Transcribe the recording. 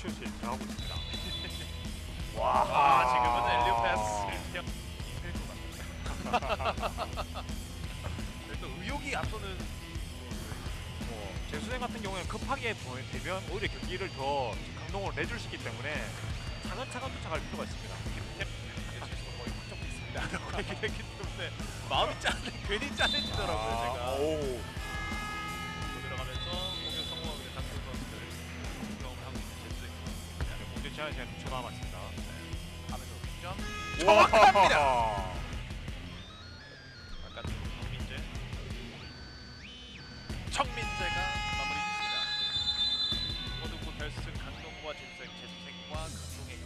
슛을 당하고 있습니다. 와, 아, 지금은 엘리오 패스 그냥 또 의욕이 앞서는 뭐 재수생 같은 경우에는 급하게 보- 되면 오히려 경기를 더 감동을 내줄 수 있기 때문에 차근차근 쫓아갈 필요가 있습니다. 예측수가 거의 확정돼 있습니다. 라고 얘기를 했기 때문에 마음이 짠 괜히 짠해지더라고요 시간이 지금 6초 남았습니다. 하면서 득점 정확합니다. 아까 정민재 청민재가 마무리입니다. 모두 그 결승 강동과 재수생 재생과 강동의